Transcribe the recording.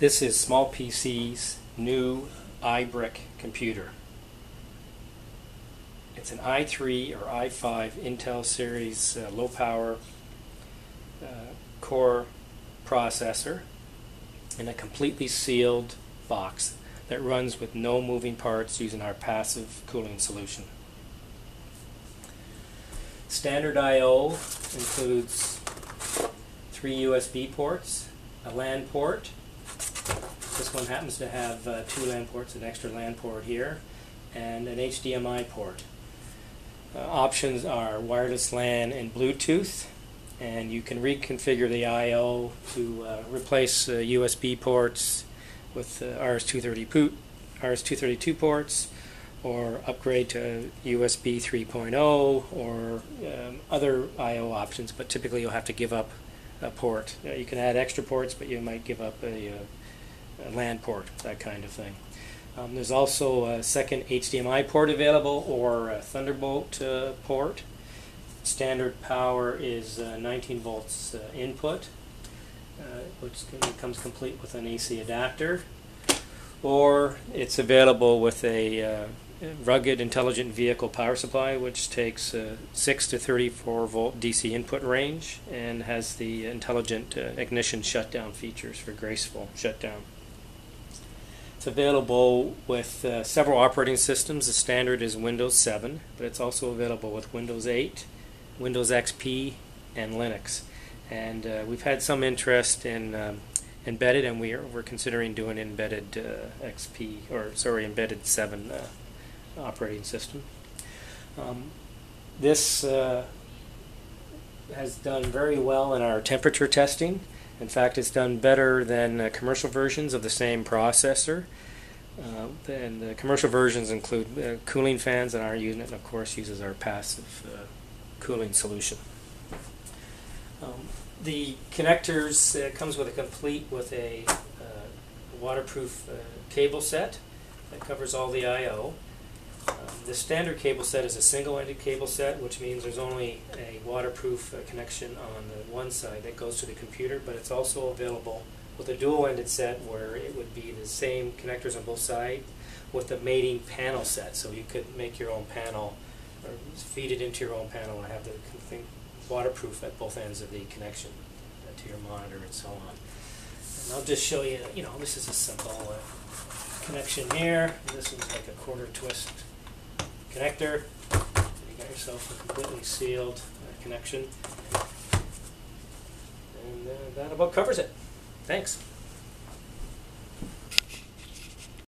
This is Small PC's new iBrick computer. It's an i3 or i5 Intel series uh, low power uh, core processor in a completely sealed box that runs with no moving parts using our passive cooling solution. Standard I.O. includes three USB ports, a LAN port. This one happens to have uh, two LAN ports, an extra LAN port here, and an HDMI port. Uh, options are wireless LAN and Bluetooth, and you can reconfigure the I.O. to uh, replace USB uh, ports with uh, RS-230 RS-232 ports, or upgrade to USB 3.0 or um, other I/O options. But typically, you'll have to give up a port. Uh, you can add extra ports, but you might give up a, a LAN port, that kind of thing. Um, there's also a second HDMI port available or a Thunderbolt uh, port. Standard power is uh, 19 volts uh, input, uh, which comes complete with an AC adapter. Or it's available with a rugged intelligent vehicle power supply which takes uh, 6 to 34 volt DC input range and has the intelligent uh, ignition shutdown features for graceful shutdown. It's available with uh, several operating systems. The standard is Windows 7, but it's also available with Windows 8, Windows XP, and Linux. And uh, we've had some interest in um, embedded, and we are, we're considering doing embedded uh, XP, or sorry, embedded 7 uh, operating system. Um, this uh, has done very well in our temperature testing. In fact, it's done better than uh, commercial versions of the same processor. Uh, and the commercial versions include uh, cooling fans, and our unit, and of course, uses our passive uh, cooling solution. Um, the connectors uh, comes with a complete with a waterproof cable set that covers all the I/O. The standard cable set is a single-ended cable set, which means there's only a waterproof uh, connection on the one side that goes to the computer, but it's also available with a dual-ended set where it would be the same connectors on both sides with the mating panel set. So you could make your own panel or feed it into your own panel and have the thing waterproof at both ends of the connection uh, to your monitor and so on. And I'll just show you, you know, this is a simple uh, connection here. This one's like a quarter twist connector. You got yourself a completely sealed uh, connection. And uh, that about covers it. Thanks.